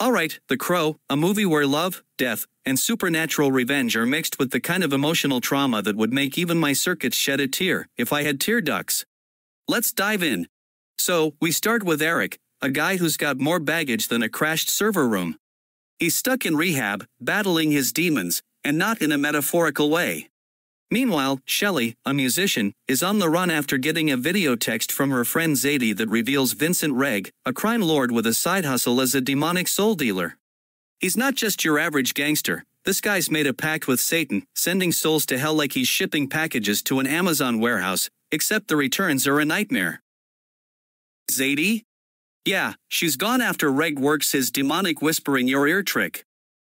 Alright, The Crow, a movie where love, death, and supernatural revenge are mixed with the kind of emotional trauma that would make even my circuits shed a tear if I had tear ducts. Let's dive in. So, we start with Eric, a guy who's got more baggage than a crashed server room. He's stuck in rehab, battling his demons, and not in a metaphorical way. Meanwhile, Shelley, a musician, is on the run after getting a video text from her friend Zadie that reveals Vincent Reg, a crime lord with a side hustle as a demonic soul dealer. He's not just your average gangster, this guy's made a pact with Satan, sending souls to hell like he's shipping packages to an Amazon warehouse, except the returns are a nightmare. Zadie? Yeah, she's gone after Reg works his demonic whispering your ear trick.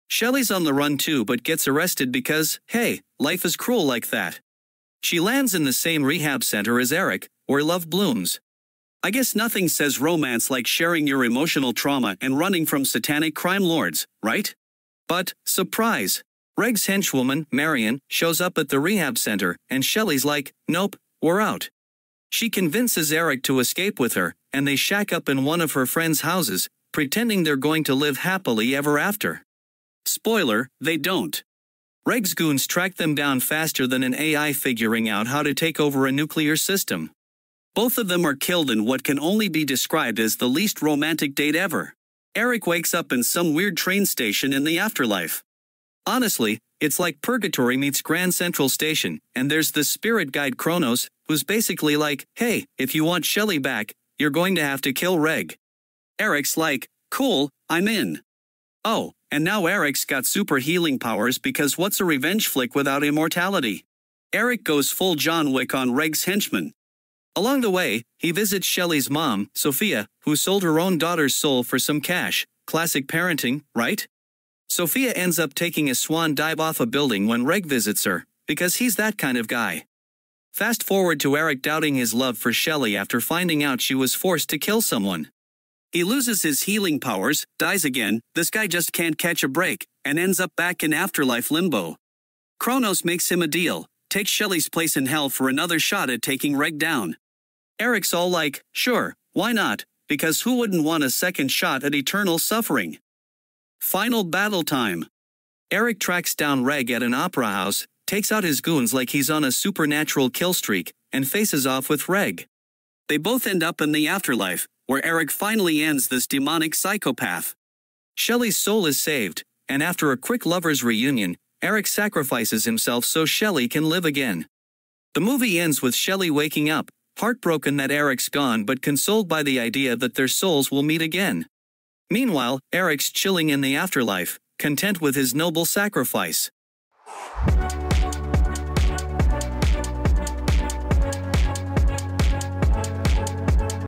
Shelley's on the run too but gets arrested because, hey, life is cruel like that. She lands in the same rehab center as Eric, where love blooms. I guess nothing says romance like sharing your emotional trauma and running from satanic crime lords, right? But, surprise! Reg's henchwoman, Marion, shows up at the rehab center, and Shelley's like, nope, we're out. She convinces Eric to escape with her, and they shack up in one of her friends' houses, pretending they're going to live happily ever after. Spoiler, they don't. Reg's goons track them down faster than an AI figuring out how to take over a nuclear system. Both of them are killed in what can only be described as the least romantic date ever. Eric wakes up in some weird train station in the afterlife. Honestly, it's like Purgatory meets Grand Central Station, and there's this spirit guide Kronos, who's basically like, hey, if you want Shelley back, you're going to have to kill Reg. Eric's like, cool, I'm in. Oh, and now Eric's got super healing powers because what's a revenge flick without immortality? Eric goes full John Wick on Reg's henchman. Along the way, he visits Shelley's mom, Sophia, who sold her own daughter's soul for some cash. Classic parenting, right? Sophia ends up taking a swan dive off a building when Reg visits her, because he's that kind of guy. Fast forward to Eric doubting his love for Shelley after finding out she was forced to kill someone. He loses his healing powers, dies again, this guy just can't catch a break, and ends up back in afterlife limbo. Kronos makes him a deal, takes Shelley's place in hell for another shot at taking Reg down. Eric's all like, sure, why not, because who wouldn't want a second shot at eternal suffering? Final battle time. Eric tracks down Reg at an opera house, takes out his goons like he's on a supernatural kill streak, and faces off with Reg. They both end up in the afterlife, where Eric finally ends this demonic psychopath. Shelley's soul is saved, and after a quick lover's reunion, Eric sacrifices himself so Shelley can live again. The movie ends with Shelley waking up, heartbroken that Eric's gone but consoled by the idea that their souls will meet again. Meanwhile, Eric's chilling in the afterlife, content with his noble sacrifice.